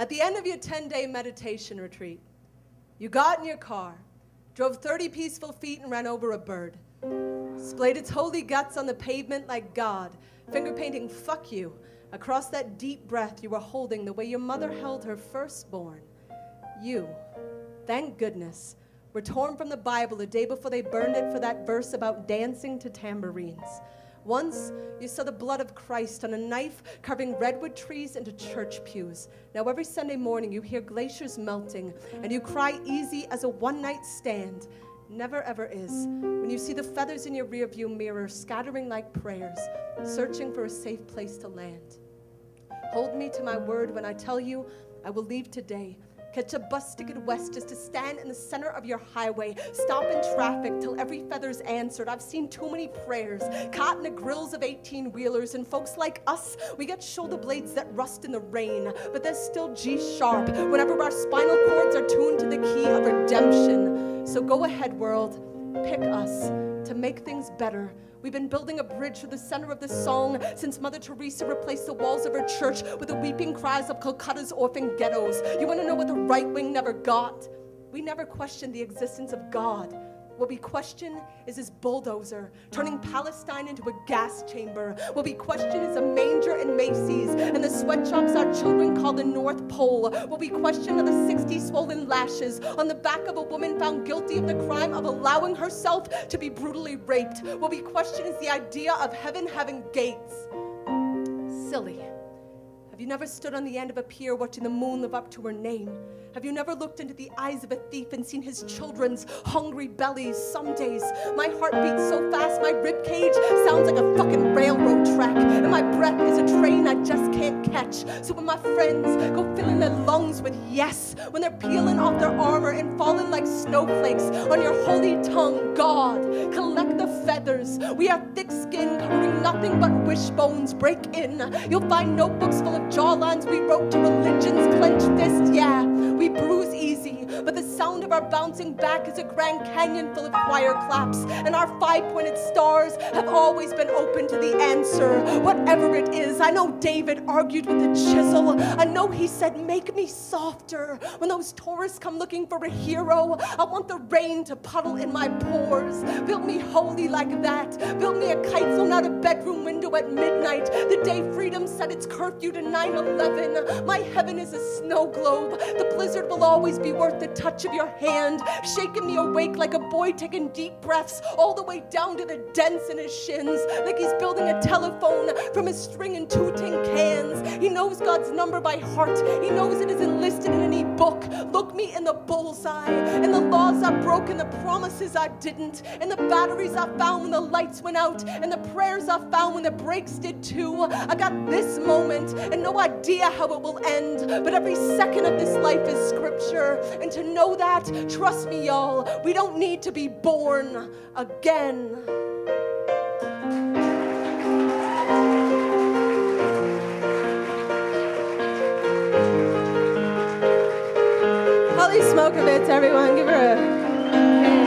At the end of your 10 day meditation retreat, you got in your car, drove 30 peaceful feet, and ran over a bird. Splayed its holy guts on the pavement like God, finger painting fuck you across that deep breath you were holding the way your mother held her firstborn. You, thank goodness, were torn from the Bible the day before they burned it for that verse about dancing to tambourines. Once you saw the blood of Christ on a knife carving redwood trees into church pews. Now every Sunday morning you hear glaciers melting and you cry easy as a one night stand. Never ever is. When you see the feathers in your rearview mirror scattering like prayers, searching for a safe place to land. Hold me to my word when I tell you I will leave today Catch a bus ticket west just to stand in the center of your highway. Stop in traffic till every feather's answered. I've seen too many prayers caught in the grills of 18 wheelers. And folks like us, we get shoulder blades that rust in the rain, but they're still G sharp whenever our spinal cords are tuned to the key of redemption. So go ahead, world, pick us to make things better We've been building a bridge to the center of the song since Mother Teresa replaced the walls of her church with the weeping cries of Calcutta's orphan ghettos. You want to know what the right wing never got? We never questioned the existence of God. What we question is his bulldozer, turning Palestine into a gas chamber. What we question is a manger in Macy's and the sweatshops our children call the North Pole. What we question are the 60 swollen lashes on the back of a woman found guilty of the crime of allowing herself to be brutally raped. What we question is the idea of heaven having gates. Silly. Have you never stood on the end of a pier watching the moon live up to her name? Have you never looked into the eyes of a thief and seen his children's hungry bellies? Some days my heart beats so fast my rib cage sounds like a fucking railroad track, and my breath is a train I just can't So when my friends go filling their lungs with yes, when they're peeling off their armor and falling like snowflakes on your holy tongue, God, collect the feathers. We are thick skin covering nothing but wishbones. Break in. You'll find notebooks full of jawlines we wrote to religion's clenched fist. Yeah. We bruise easy, but the sound of our bouncing back is a Grand Canyon full of choir claps, and our five pointed stars have always been open to the answer, whatever it is. I know David argued with the chisel. I know he said, Make me softer. When those tourists come looking for a hero, I want the rain to puddle in my pores. Build me holy like that. Build me a kite flown out a bedroom window at midnight, the day freedom set its curfew to 9 11. My heaven is a snow globe. The blizzard blizzard will always be worth the touch of your hand, shaking me awake like a boy taking deep breaths all the way down to the dents in his shins, like he's building a telephone from his string and two tin cans. He knows God's number by heart. He knows it isn't listed in any book. Look me in the bullseye, and the laws I broke, and the promises I didn't, and the batteries I found when the lights went out, and the prayers I found when the brakes did too. I got this moment, and no idea how it will end, but every second of this life is scripture. And to know that, trust me, y'all, we don't need to be born again. Holly Smokovitz, everyone, give her a.